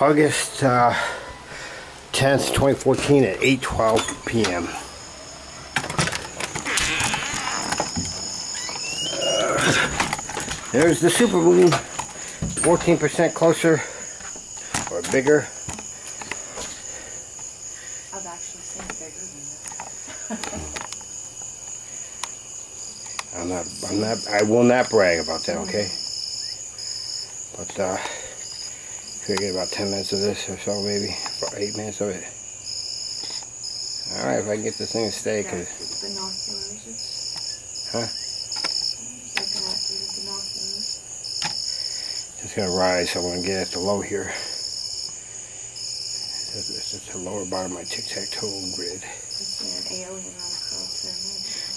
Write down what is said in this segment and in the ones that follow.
August uh, 10th, 2014 at 8.12 p.m. Uh, there's the super moon, 14% closer or bigger. I've actually seen bigger than that. I'm not, I'm not, I will not brag about that, okay? But, uh, Figure about 10 minutes of this or so, maybe. For 8 minutes of it. Alright, if I can get this thing to stay, because... Binoculars. Huh? Looking at through the binoculars. It's going to rise, so I'm going to get at the low here. It's at the lower bottom of my tic-tac-toe grid. I see an alien run across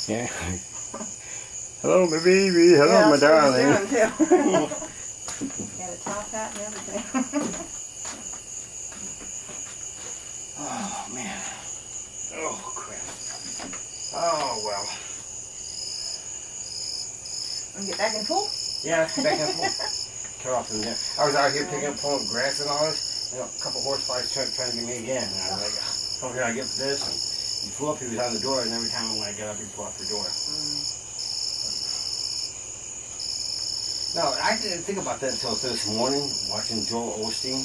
there. Yeah. Hello, my baby. Hello, yeah, my that's what he's darling. Got a top hat and everything. Oh, man. Oh, crap. Oh, well. Want to get back in the pool? Yeah, let's get back in the pool. Cut off in there. I was out here picking up pulling grass and all this. You know, a couple horse flies trying, trying to get me again. And I was like, oh, here I get for this. And he flew up, he was on the door, and every time I when I got up, he flew off the door. Mm. No, I didn't think about that until this morning, watching Joel Osteen.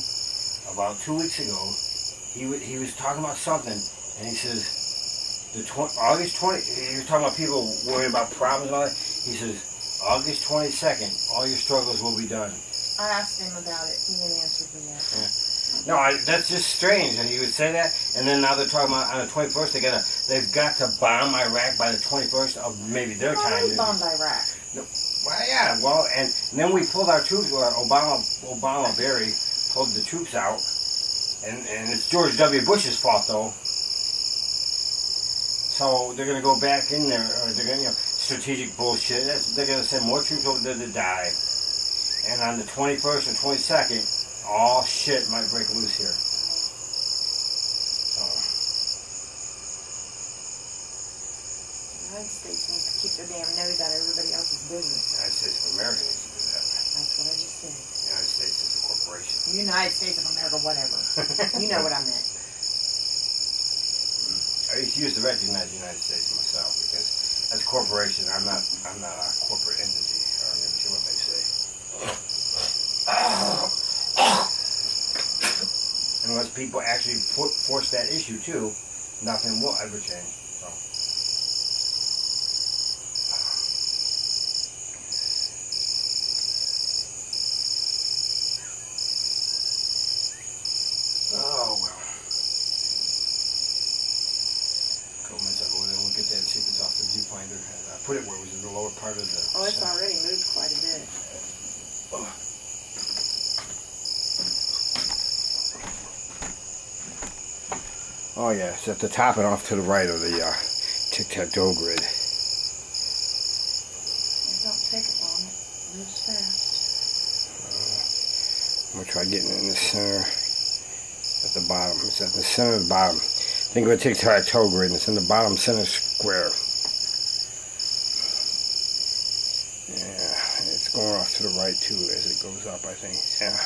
About two weeks ago, he he was talking about something, and he says, the tw- August 20, he was talking about people worrying about problems and all that. He says, August 22nd, all your struggles will be done. I asked him about it. He didn't answer me yet. No, I, that's just strange that he would say that, and then now they're talking about on the 21st, they gotta, they've got to bomb Iraq by the 21st of maybe their time. Already bombed Iraq. Well, yeah, well, and, and then we pulled our troops. Well, Obama, Obama Barry pulled the troops out, and and it's George W. Bush's fault though. So they're gonna go back in there, or they're gonna, you know, strategic bullshit. That's, they're gonna send more troops over there to die. And on the 21st or 22nd, all shit might break loose here. So, The United States needs to keep their damn nose out of everybody else's business. the United States of America needs to do that. That's what I just said. The United States is a corporation. United States of America, whatever. you know what I meant. I refuse to recognize the United States myself because as a corporation, I'm not I'm not a corporate entity, I'm not sure what they say. Unless people actually force that issue too, nothing will ever change. So. Oh well. Couple minutes I'll go there and look at that and see if it's off the viewfinder. And I put it where it was in the lower part of the. Oh, it's already moved quite a bit. Oh yeah, it's at the top and off to the right of the uh, tic-tac-toe grid. It don't take it long. It moves fast. I'm gonna try getting it in the center at the bottom. It's at the center of the bottom. Think of a tic-tac-toe grid and it's in the bottom center square. Yeah, it's going off to the right too as it goes up, I think. Yeah.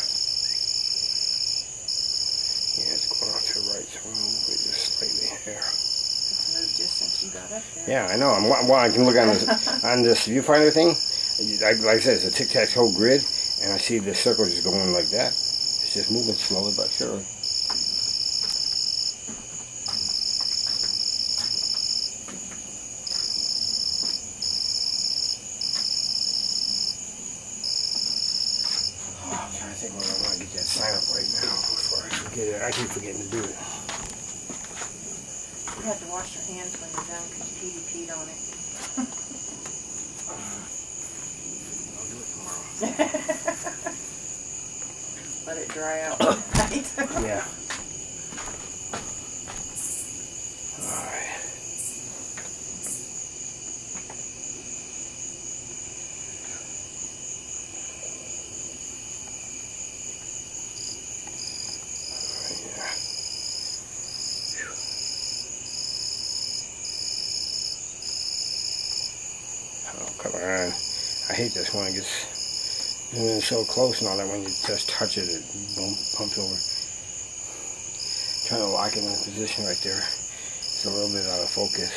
Yeah, it's going off to the right, so we'll move it just slightly here. It's moved just since you got up there. Yeah, I know. I'm, well, I can look on this on this viewfinder thing. Like, like I said, it's a tic-tac-toe grid, and I see the circle just going like that. It's just moving slowly but surely. Oh, I'm trying to think where I want to get that sign up right now before I forget it. I keep forgetting to do it. You have to wash your hands when you're done because you peed on it. I'll do it tomorrow. Let it dry out. Yeah. Alright. Yeah. Oh, come on. I hate this when it gets so close and all that when you just touch it, it bump, pumps over. trying to lock it in position right there. It's a little bit out of focus.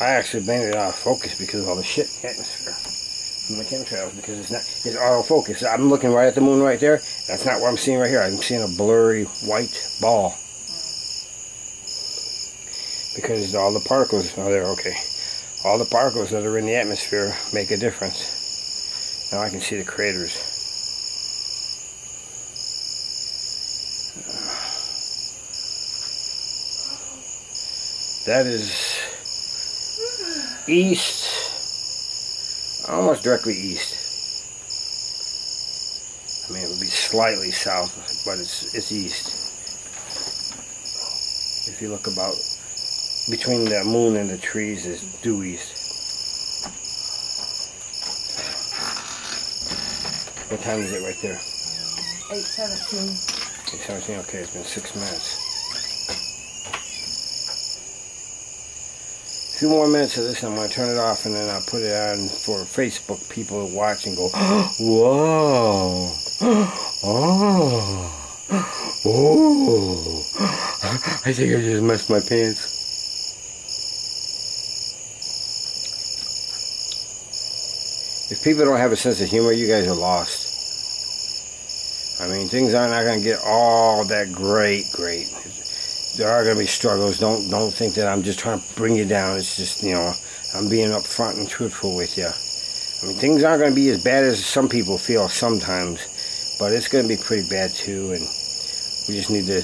I actually made it out of focus because of all the shit in the atmosphere the chemtrails because it's not it's auto focus. I'm looking right at the moon right there. That's not what I'm seeing right here. I'm seeing a blurry white ball. Because all the particles are there, okay. All the particles that are in the atmosphere make a difference. Now I can see the craters. That is east, almost directly east. I mean, it would be slightly south, but it's it's east. If you look about between the moon and the trees is due east. What time is it right there? 817. 817, okay, it's been six minutes. Few more minutes of this, I'm going to turn it off and then I'll put it on for Facebook people to watch and go, whoa, oh, oh, I think I just messed my pants. If people don't have a sense of humor, you guys are lost. I mean, things are not going to get all that great, great there are going to be struggles. Don't don't think that I'm just trying to bring you down. It's just you know I'm being upfront and truthful with you. I mean things aren't going to be as bad as some people feel sometimes, but it's going to be pretty bad too. And we just need to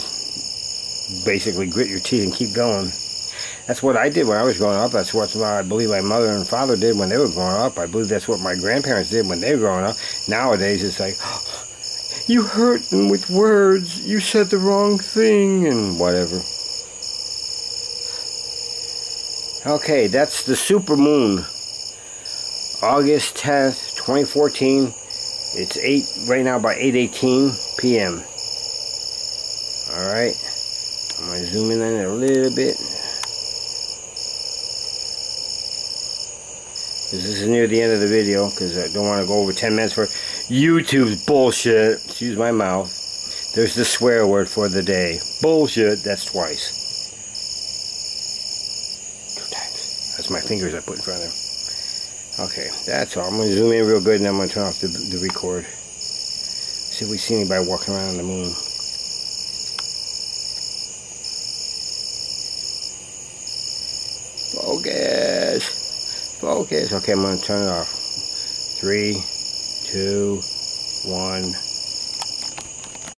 basically grit your teeth and keep going. That's what I did when I was growing up. That's what I believe my mother and father did when they were growing up. I believe that's what my grandparents did when they were growing up. Nowadays, it's like, you hurt them with words. You said the wrong thing and whatever. Okay, that's the super moon. August 10th, 2014. It's 8 right now by 8:18 p.m. All right. I'm going to zoom in on it a little bit. This is near the end of the video because I don't want to go over 10 minutes for YouTube's bullshit. Excuse my mouth. There's the swear word for the day. Bullshit. That's twice. Two times. That's my fingers I put in front of them. Okay, that's all. I'm going to zoom in real good and I'm going to turn off the, the record. See if we see anybody walking around on the moon. Focus. Focus. Okay, I'm going to turn it off. Three, two, one.